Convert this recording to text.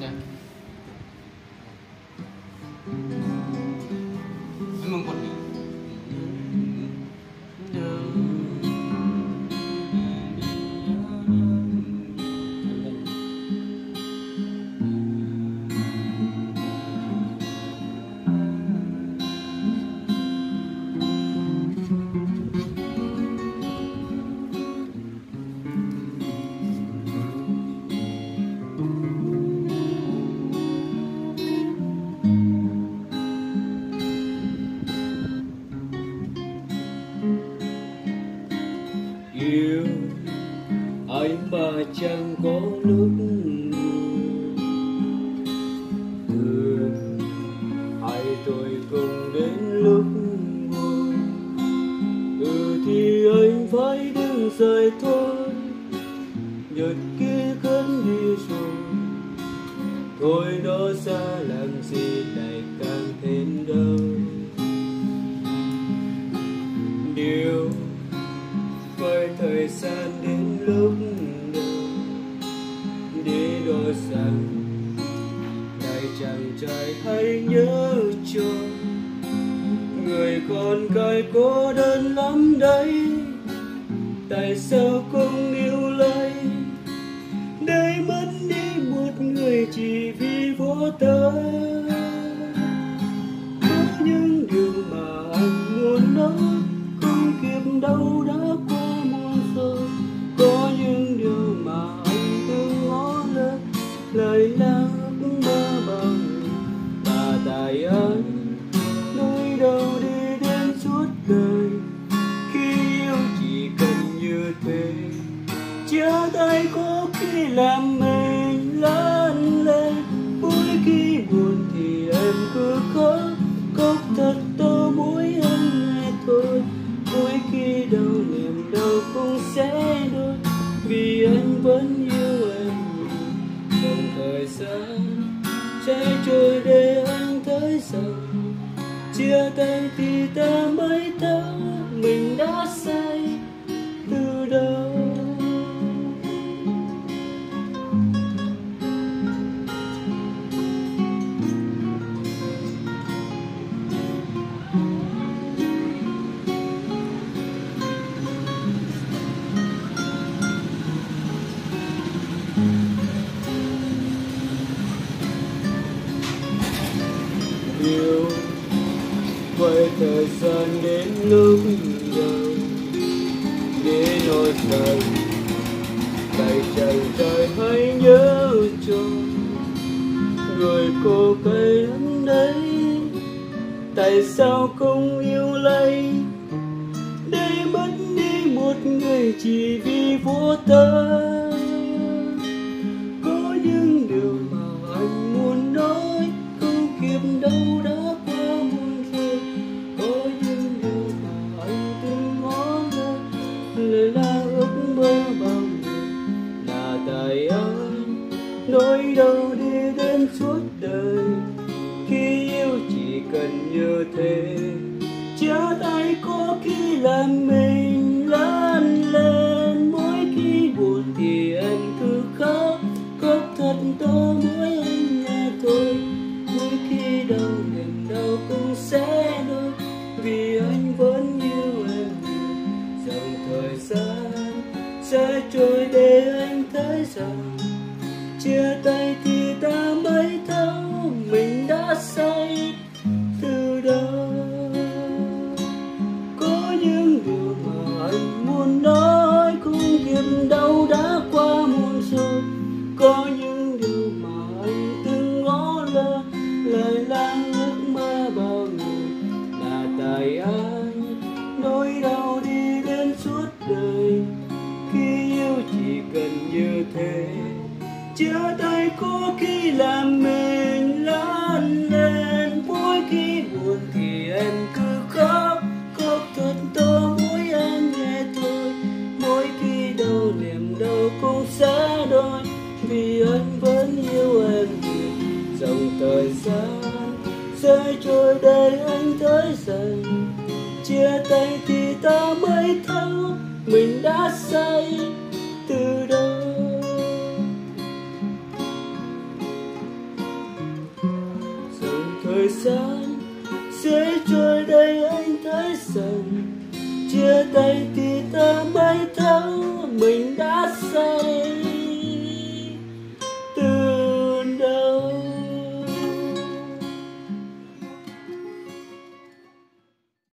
Yeah. bãi mà chẳng có nước ừ, hai tôi cùng đến lúc buồn. Từ thì anh phải đứng rời thôi. Nhật kia cơn đi rồi. Thôi đó xa làm gì để rằng này chàng trai hãy nhớ cho người con gái cô đơn lắm đấy. Tại sao không yêu lấy? Để mất đi một người chỉ vì vô tâm lời la mơ bằng bà tài tại anh đau đi đến suốt đời? Khi yêu chỉ cần như thế, chia tay có khi làm dòng thời gian sẽ trôi để anh thấy rằng chia tay thì ta mới thấu mình đã sai yêu với thời gian đến lúc đầu để nói rằng tay chàng trời hãy nhớ cho người cô cây lắm đấy, tại sao không yêu lấy? Để mất đi một người chỉ vì vô tâm nỗi đau đi đến suốt đời, khi yêu chỉ cần như thế. Chia tay có khi làm mình chia tay thì ta mới thấu mình đã sai chia có khi làm mình lớn lên, mỗi khi buồn thì em cứ khóc. Khóc thật to, mỗi em nghe thôi. Mỗi khi đau niềm, đau cũng xa đôi. Vì anh vẫn yêu em nhiều, dòng thời gian sẽ trôi đây anh thấy dần. Chia tay thì ta mới thấy thời gian sẽ trôi đây anh thấy rằng chia tay thì ta mới thấu mình đã sai